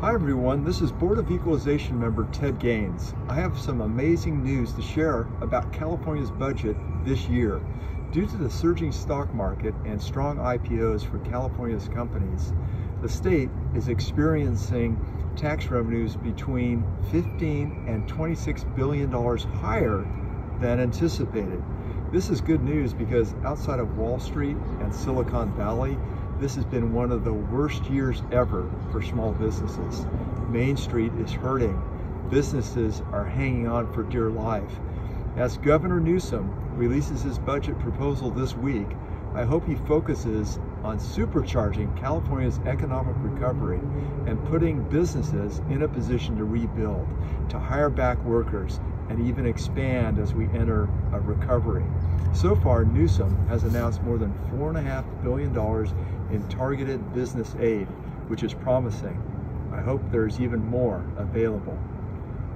Hi everyone, this is Board of Equalization member Ted Gaines. I have some amazing news to share about California's budget this year. Due to the surging stock market and strong IPOs for California's companies, the state is experiencing tax revenues between 15 and 26 billion dollars higher than anticipated. This is good news because outside of Wall Street and Silicon Valley, this has been one of the worst years ever for small businesses. Main Street is hurting. Businesses are hanging on for dear life. As Governor Newsom releases his budget proposal this week, I hope he focuses on supercharging California's economic recovery and putting businesses in a position to rebuild, to hire back workers, and even expand as we enter a recovery. So far, Newsom has announced more than $4.5 billion in targeted business aid, which is promising. I hope there's even more available.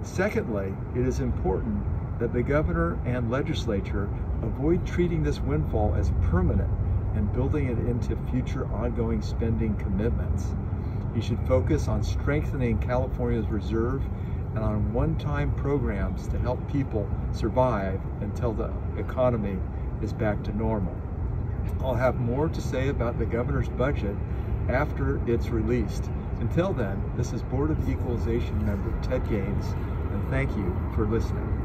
Secondly, it is important that the governor and legislature avoid treating this windfall as permanent and building it into future ongoing spending commitments. You should focus on strengthening California's reserve and on one-time programs to help people survive until the economy is back to normal. I'll have more to say about the governor's budget after it's released. Until then, this is Board of Equalization member Ted Gaines, and thank you for listening.